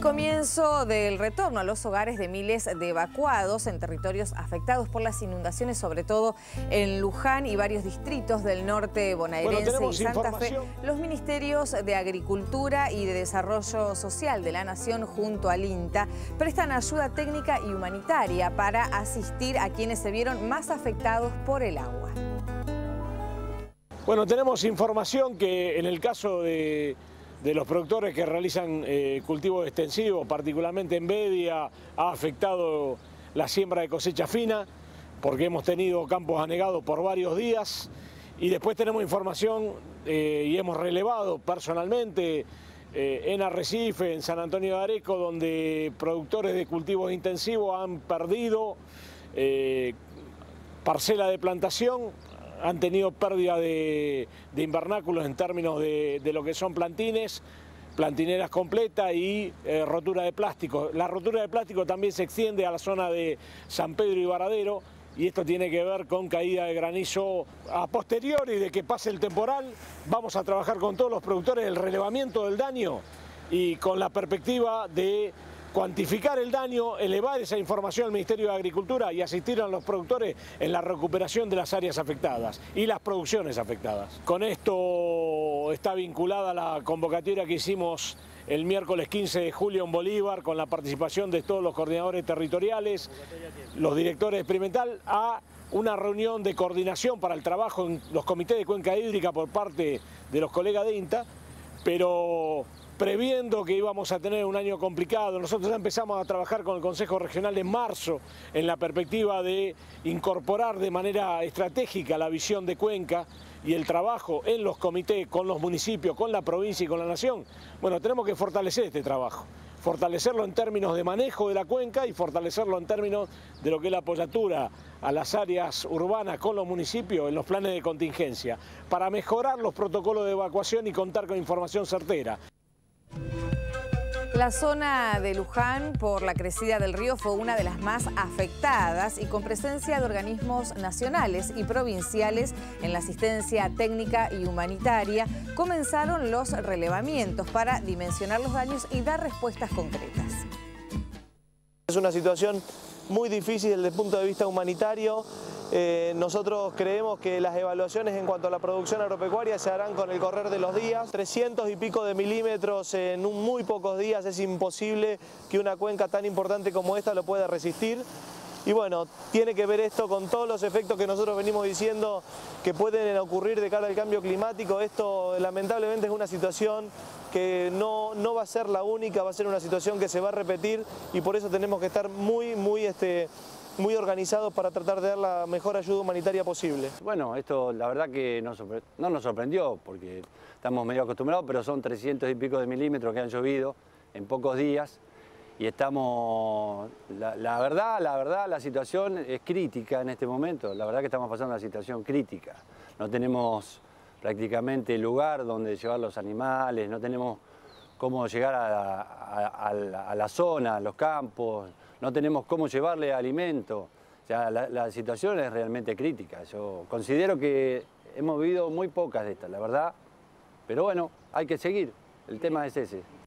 el comienzo del retorno a los hogares de miles de evacuados en territorios afectados por las inundaciones, sobre todo en Luján y varios distritos del norte bonaerense y Santa Fe, los ministerios de Agricultura y de Desarrollo Social de la Nación junto al INTA prestan ayuda técnica y humanitaria para asistir a quienes se vieron más afectados por el agua. Bueno, tenemos información que en el caso de de los productores que realizan eh, cultivos extensivos, particularmente en Bedia, ha afectado la siembra de cosecha fina, porque hemos tenido campos anegados por varios días, y después tenemos información eh, y hemos relevado personalmente eh, en Arrecife, en San Antonio de Areco, donde productores de cultivos intensivos han perdido parcela de plantación, han tenido pérdida de, invernáculos en términos de, lo que son plantines, plantineras completas y eh, rotura de plástico. La rotura de plástico también se extiende a la zona de San Pedro y Varadero y esto tiene que ver con caída de granizo a posteriori de que pase el temporal. Vamos a trabajar con todos los productores del relevamiento del daño y con la perspectiva de cuantificar el daño, elevar esa información al Ministerio de Agricultura y asistir a los productores en la recuperación de las áreas afectadas y las producciones afectadas. Con esto está vinculada la convocatoria que hicimos el miércoles 15 de julio en Bolívar con la participación de todos los coordinadores territoriales, los directores experimental, a una reunión de coordinación para el trabajo en los comités de cuenca hídrica por parte de los colegas de INTA, pero previendo que íbamos a tener un año complicado. Nosotros ya empezamos a trabajar con el Consejo Regional en marzo en la perspectiva de incorporar de manera estratégica la visión de Cuenca y el trabajo en los comités, con los municipios, con la provincia y con la nación. Bueno, tenemos que fortalecer este trabajo fortalecerlo en términos de manejo de la cuenca y fortalecerlo en términos de lo que es la apoyatura a las áreas urbanas con los municipios en los planes de contingencia, para mejorar los protocolos de evacuación y contar con información certera. La zona de Luján, por la crecida del río, fue una de las más afectadas y con presencia de organismos nacionales y provinciales en la asistencia técnica y humanitaria, comenzaron los relevamientos para dimensionar los daños y dar respuestas concretas. Es una situación muy difícil desde el punto de vista humanitario. Eh, nosotros creemos que las evaluaciones en cuanto a la producción agropecuaria se harán con el correr de los días. 300 y pico de milímetros en muy pocos días es imposible que una cuenca tan importante como esta lo pueda resistir. Y bueno, tiene que ver esto con todos los efectos que nosotros venimos diciendo que pueden ocurrir de cara al cambio climático. Esto lamentablemente es una situación que no, no va a ser la única, va a ser una situación que se va a repetir y por eso tenemos que estar muy, muy este, muy organizados para tratar de dar la mejor ayuda humanitaria posible. Bueno, esto la verdad que no nos sorprendió porque estamos medio acostumbrados, pero son 300 y pico de milímetros que han llovido en pocos días y estamos, la, verdad, la verdad, la situación es crítica en este momento, la verdad que estamos pasando una situación crítica. No tenemos prácticamente lugar donde llevar los animales, no tenemos cómo llegar a la zona, a los campos, no tenemos cómo llevarle alimento. O sea, la, situación es realmente crítica. Yo considero que hemos vivido muy pocas de estas, la verdad. Pero bueno, hay que seguir. El tema es ese.